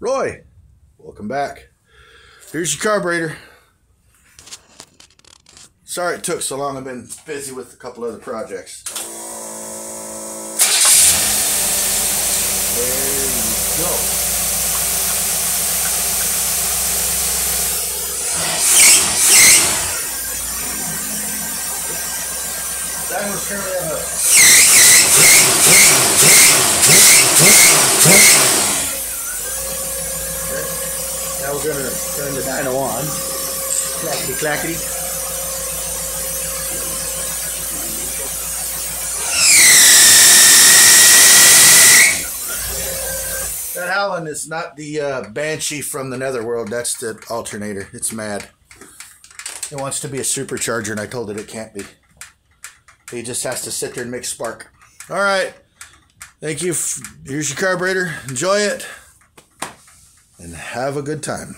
Rob, welcome back. Here's your carburetor. Sorry it took so long. I've been busy with a couple other projects. There you go. That was currently on a Now we're gonna turn the dyno on. Clackety clackety. That howling is not the uh, banshee from the netherworld. That's the alternator. It's mad. It wants to be a supercharger, and I told it it can't be. He just has to sit there and make spark. All right. Thank you. Here's your carburetor. Enjoy it and have a good time.